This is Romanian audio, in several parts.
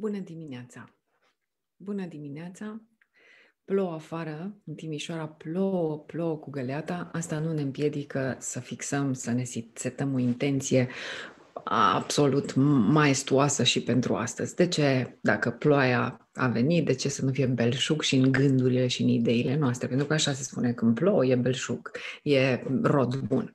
Bună dimineața! Bună dimineața! Plouă afară, în Timișoara plouă, plouă cu găleata. Asta nu ne împiedică să fixăm, să ne setăm o intenție absolut maestuoasă și pentru astăzi. De ce, dacă ploaia a venit, de ce să nu fie belșug și în gândurile și în ideile noastre? Pentru că așa se spune, când plouă, e belșug, e rod bun.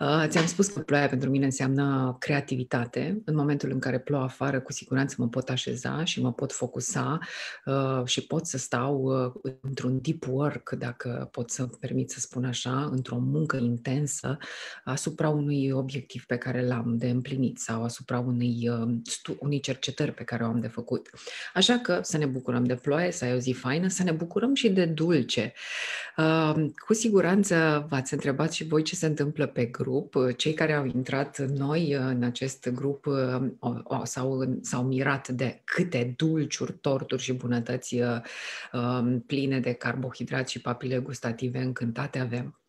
Uh, ți-am spus că ploaia pentru mine înseamnă creativitate. În momentul în care plouă afară, cu siguranță mă pot așeza și mă pot focusa uh, și pot să stau uh, într-un deep work, dacă pot să permit să spun așa, într-o muncă intensă asupra unui obiectiv pe care l-am de împlinit sau asupra unei, uh, stu- unei cercetări pe care o am de făcut. Așa că să ne bucurăm de ploaie, să ai o zi faină, să ne bucurăm și de dulce. Uh, cu siguranță v-ați întrebat și voi ce se întâmplă pe grup. Cei care au intrat noi în acest grup uh, s-au, s-au mirat de câte dulciuri, torturi și bunătăți pline de carbohidrați și papile gustative încântate avem.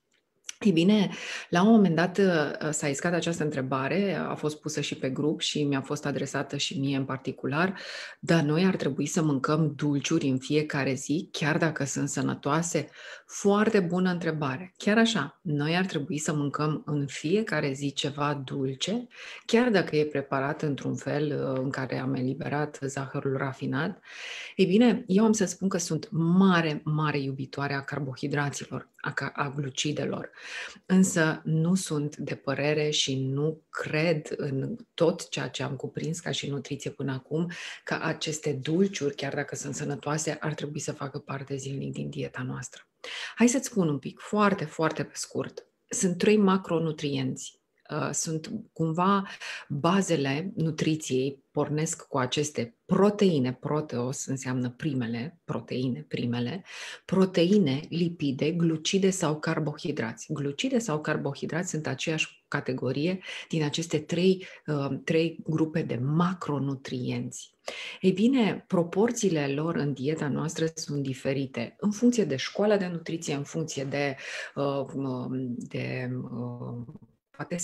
Ei bine, la un moment dat uh, s-a iscat această întrebare, a fost pusă și pe grup și mi-a fost adresată și mie în particular, dar noi ar trebui să mâncăm dulciuri în fiecare zi, chiar dacă sunt sănătoase? Foarte bună întrebare. Chiar așa, noi ar trebui să mâncăm în fiecare zi ceva dulce, chiar dacă e preparat într-un fel uh, în care am eliberat zahărul rafinat? Ei bine, eu am să spun că sunt mare, mare iubitoare a carbohidraților, a, a glucidelor. Însă nu sunt de părere și nu cred în tot ceea ce am cuprins ca și nutriție până acum, că aceste dulciuri, chiar dacă sunt sănătoase, ar trebui să facă parte zilnic din dieta noastră. Hai să-ți spun un pic, foarte, foarte pe scurt. Sunt trei macronutrienți Uh, sunt cumva bazele nutriției, pornesc cu aceste proteine, proteos înseamnă primele, proteine, primele, proteine, lipide, glucide sau carbohidrați. Glucide sau carbohidrați sunt aceeași categorie din aceste trei, uh, trei grupe de macronutrienți. Ei bine, proporțiile lor în dieta noastră sunt diferite în funcție de școala de nutriție, în funcție de, uh, de poate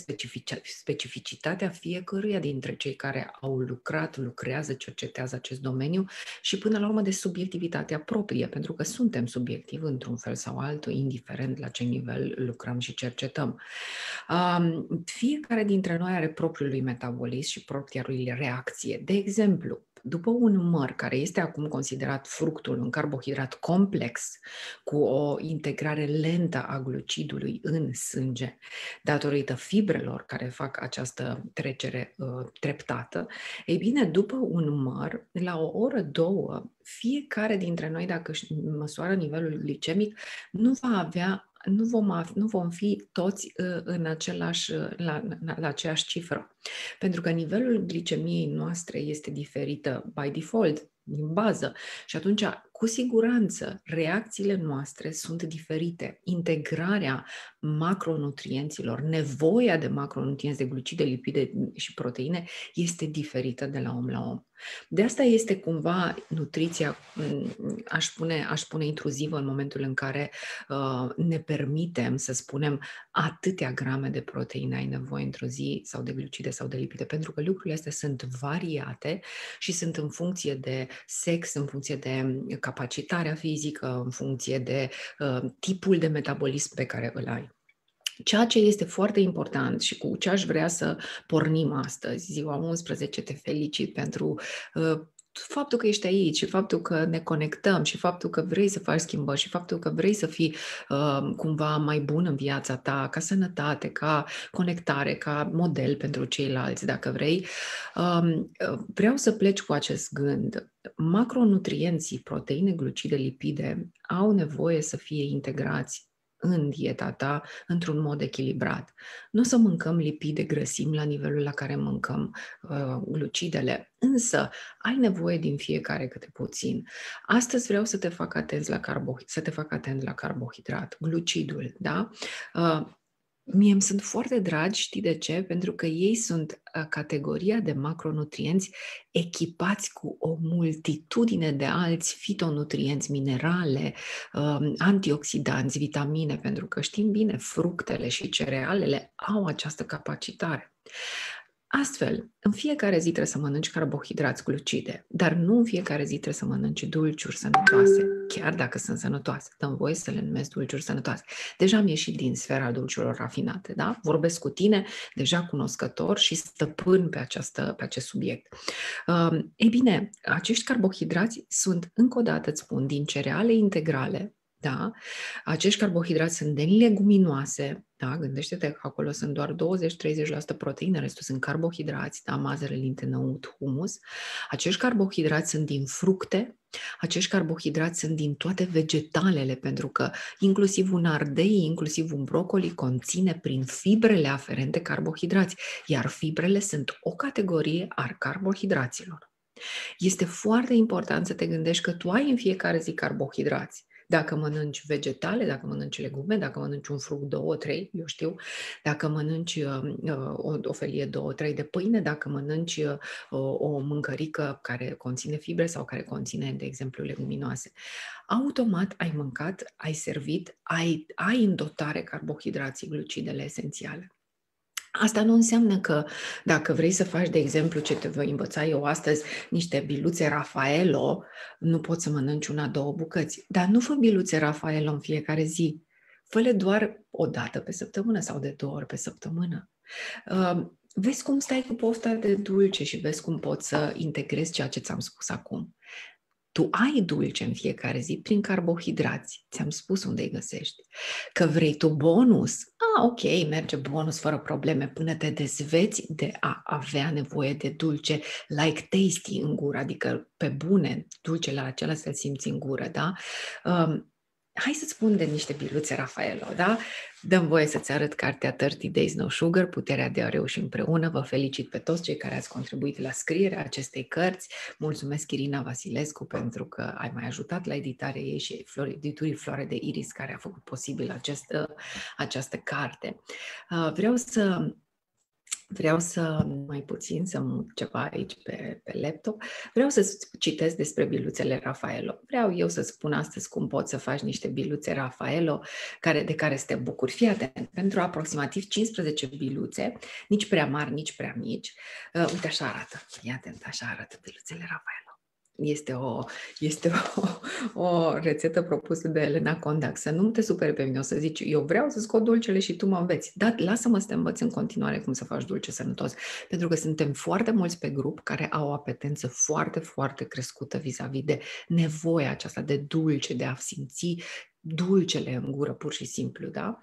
specificitatea fiecăruia dintre cei care au lucrat, lucrează, cercetează acest domeniu și până la urmă de subiectivitatea proprie, pentru că suntem subiectivi într-un fel sau altul, indiferent la ce nivel lucrăm și cercetăm. Fiecare dintre noi are propriul lui metabolism și propria lui reacție. De exemplu, după un măr care este acum considerat fructul, un carbohidrat complex, cu o integrare lentă a glucidului în sânge, datorită fibrelor care fac această trecere uh, treptată, ei bine, după un măr, la o oră, două, fiecare dintre noi, dacă măsoară nivelul glicemic, nu va avea nu vom, nu vom fi toți uh, în același, uh, la, la, la aceeași cifră. Pentru că nivelul glicemiei noastre este diferită by default, din bază. Și atunci, cu siguranță, reacțiile noastre sunt diferite. Integrarea macronutrienților, nevoia de macronutrienți, de glucide, lipide și proteine este diferită de la om la om. De asta este cumva nutriția, aș spune, aș spune intruzivă în momentul în care uh, ne permitem să spunem atâtea grame de proteine ai nevoie într-o zi sau de glucide sau de lipide, pentru că lucrurile astea sunt variate și sunt în funcție de sex, în funcție de capacitarea fizică, în funcție de uh, tipul de metabolism pe care îl ai. Ceea ce este foarte important și cu ce aș vrea să pornim astăzi, ziua 11, te felicit pentru uh, faptul că ești aici și faptul că ne conectăm și faptul că vrei să faci schimbări și faptul că vrei să fii uh, cumva mai bun în viața ta, ca sănătate, ca conectare, ca model pentru ceilalți, dacă vrei, um, uh, vreau să pleci cu acest gând. Macronutrienții, proteine, glucide, lipide, au nevoie să fie integrați în dieta ta într-un mod echilibrat. Nu o să mâncăm lipide, grăsimi la nivelul la care mâncăm uh, glucidele, însă ai nevoie din fiecare câte puțin. Astăzi vreau să te fac atent la, carbohid- să te fac atent la carbohidrat, glucidul, da? Uh, Mie îmi sunt foarte dragi, știi de ce? Pentru că ei sunt uh, categoria de macronutrienți echipați cu o multitudine de alți fitonutrienți, minerale, um, antioxidanți, vitamine, pentru că știm bine, fructele și cerealele au această capacitate. Astfel, în fiecare zi trebuie să mănânci carbohidrați glucide, dar nu în fiecare zi trebuie să mănânci dulciuri sănătoase, chiar dacă sunt sănătoase. Dăm voie să le numesc dulciuri sănătoase. Deja am ieșit din sfera dulciurilor rafinate, da? Vorbesc cu tine, deja cunoscător și stăpân pe, această, pe acest subiect. Uh, ei bine, acești carbohidrați sunt, încă o dată îți spun, din cereale integrale, da? Acești carbohidrați sunt de leguminoase, da? Gândește-te că acolo sunt doar 20-30% proteine, restul sunt carbohidrați, da? mazăre, linte, năut, humus. Acești carbohidrați sunt din fructe, acești carbohidrați sunt din toate vegetalele, pentru că inclusiv un ardei, inclusiv un brocoli conține prin fibrele aferente carbohidrați, iar fibrele sunt o categorie a carbohidraților. Este foarte important să te gândești că tu ai în fiecare zi carbohidrați dacă mănânci vegetale, dacă mănânci legume, dacă mănânci un fruct, două, trei, eu știu, dacă mănânci uh, uh o, o felie, două, trei de pâine, dacă mănânci uh, o mâncărică care conține fibre sau care conține, de exemplu, leguminoase, automat ai mâncat, ai servit, ai, ai în dotare carbohidrații, glucidele esențiale. Asta nu înseamnă că dacă vrei să faci, de exemplu, ce te voi învăța eu astăzi, niște biluțe Rafaelo, nu poți să mănânci una, două bucăți. Dar nu fă biluțe Rafaelo în fiecare zi. Fă-le doar o dată pe săptămână sau de două ori pe săptămână. Uh, vezi cum stai cu pofta de dulce și vezi cum poți să integrezi ceea ce ți-am spus acum. Tu ai dulce în fiecare zi prin carbohidrați. Ți-am spus unde îi găsești. Că vrei tu bonus? Ah, ok, merge bonus fără probleme până te dezveți de a avea nevoie de dulce like tasty în gură, adică pe bune, dulcele acela să-l simți în gură, da? Um, hai să-ți spun de niște biluțe, Rafaelo, da? Dăm voie să-ți arăt cartea 30 Days No Sugar, Puterea de a reuși împreună. Vă felicit pe toți cei care ați contribuit la scrierea acestei cărți. Mulțumesc, Irina Vasilescu, pentru că ai mai ajutat la editarea ei și editurii Floare de Iris, care a făcut posibil această, această carte. Uh, vreau să vreau să mai puțin să mut ceva aici pe, pe laptop. Vreau să citesc despre biluțele Rafaelo. Vreau eu să spun astăzi cum poți să faci niște biluțe Rafaelo care, de care să te bucuri. Fii atent, pentru aproximativ 15 biluțe, nici prea mari, nici prea mici. Uh, uite, așa arată. Fii atent, așa arată biluțele Rafaelo este o, este o, o rețetă propusă de Elena Condac. Să nu te superi pe mine, o să zici, eu vreau să scot dulcele și tu mă înveți. Dar lasă-mă să te învăț în continuare cum să faci dulce sănătos. Pentru că suntem foarte mulți pe grup care au o apetență foarte, foarte crescută vis-a-vis de nevoia aceasta de dulce, de a simți dulcele în gură, pur și simplu, da?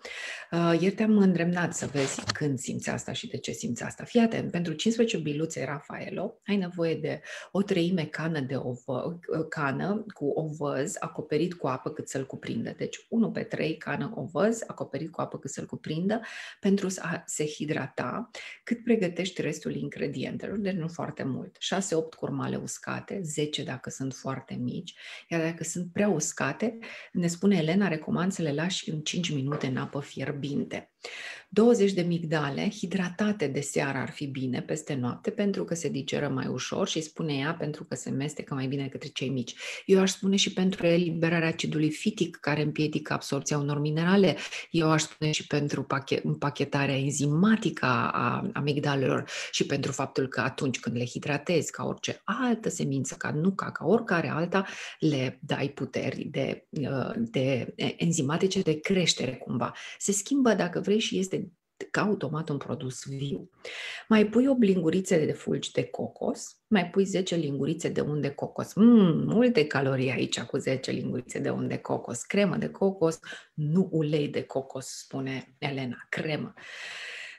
Uh, ieri te-am îndremnat să vezi când simți asta și de ce simți asta. Fii atent, pentru 15 biluțe Rafaelo ai nevoie de o treime cană, de ovă, uh, cană cu ovăz acoperit cu apă cât să-l cuprindă. Deci 1 pe 3 cană ovăz acoperit cu apă cât să-l cuprindă pentru a se hidrata cât pregătești restul ingredientelor, deci nu foarte mult. 6-8 curmale uscate, 10 dacă sunt foarte mici, iar dacă sunt prea uscate, ne spune Elena recomand să le lași în 5 minute în apă fierbinte. 20 de migdale hidratate de seară ar fi bine peste noapte pentru că se digeră mai ușor și spune ea pentru că se mestecă mai bine către cei mici. Eu aș spune și pentru eliberarea acidului fitic care împiedică absorția unor minerale. Eu aș spune și pentru împachetarea enzimatică a amigdalelor și pentru faptul că atunci când le hidratezi ca orice altă semință, ca nuca, ca oricare alta, le dai puteri de, de enzimatice de creștere cumva. Se schimbă dacă vrei și este ca automat un produs viu. Mai pui o linguriță de fulgi de cocos, mai pui 10 lingurițe de unt de cocos. Mm, multe calorii aici cu 10 lingurițe de unt de cocos. Cremă de cocos, nu ulei de cocos, spune Elena, cremă.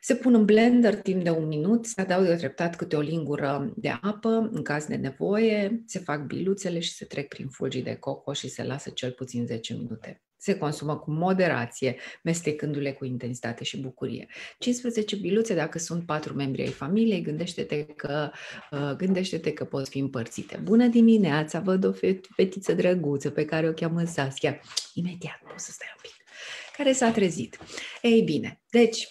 Se pun în blender timp de un minut, se adaugă treptat câte o lingură de apă, în caz de nevoie, se fac biluțele și se trec prin fulgii de cocos și se lasă cel puțin 10 minute se consumă cu moderație, mestecându-le cu intensitate și bucurie. 15 biluțe, dacă sunt patru membri ai familiei, gândește-te că, uh, gândește-te că pot fi împărțite. Bună dimineața, văd o fetiță drăguță pe care o cheamă Saskia. Imediat, poți să stai un pic. Care s-a trezit. Ei bine, deci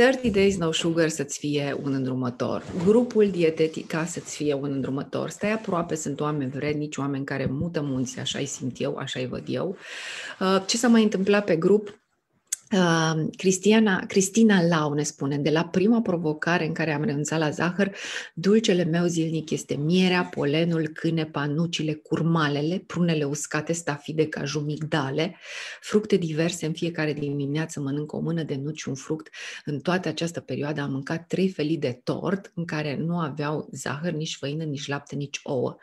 30 Days No Sugar să-ți fie un îndrumător, grupul dietetica să-ți fie un îndrumător, stai aproape, sunt oameni vrednici, oameni care mută munți, așa-i simt eu, așa-i văd eu. Uh, ce s-a mai întâmplat pe grup? Uh, Cristiana, Cristina Lau ne spune, de la prima provocare în care am renunțat la zahăr, dulcele meu zilnic este mierea, polenul, cânepa, nucile, curmalele, prunele uscate, stafide, caju, migdale, fructe diverse în fiecare dimineață mănânc o mână de nuci, un fruct. În toată această perioadă am mâncat trei felii de tort în care nu aveau zahăr, nici făină, nici lapte, nici ouă.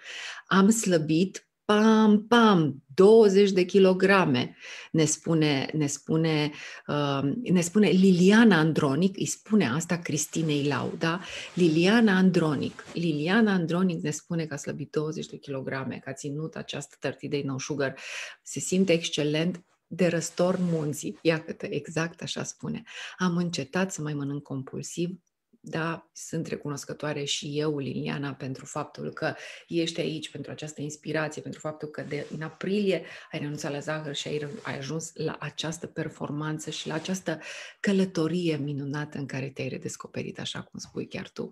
Am slăbit pam, pam, 20 de kilograme, ne spune, ne spune, uh, ne spune Liliana Andronic, îi spune asta Cristinei Lauda, Liliana Andronic. Liliana Andronic ne spune că a slăbit 20 de kilograme, că a ținut această 30 day no sugar, se simte excelent, de răstorn munții. Iată, exact așa spune. Am încetat să mai mănânc compulsiv, da, sunt recunoscătoare și eu, Liliana, pentru faptul că ești aici, pentru această inspirație, pentru faptul că de, în aprilie ai renunțat la zahăr și ai, ai ajuns la această performanță și la această călătorie minunată în care te-ai redescoperit, așa cum spui chiar tu.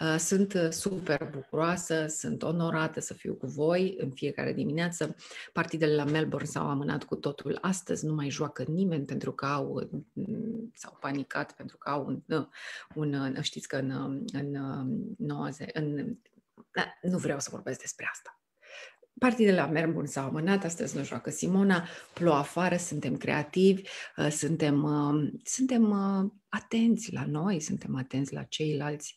Uh, sunt uh, super bucuroasă, sunt onorată să fiu cu voi în fiecare dimineață. Partidele la Melbourne s-au amânat cu totul astăzi, nu mai joacă nimeni pentru că au, mm, s-au panicat pentru că au un, uh, un, un știți că în, în, în, în da, nu vreau să vorbesc despre asta. Partidele la Melbourne s-au amânat, astăzi nu joacă Simona, plouă afară, suntem creativi, uh, suntem, uh, suntem uh, atenți la noi, suntem atenți la ceilalți,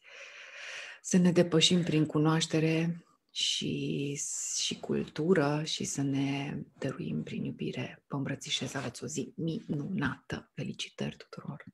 să ne depășim prin cunoaștere și, și cultură și să ne dăruim prin iubire. Vă îmbrățișez, aveți o zi minunată. Felicitări tuturor!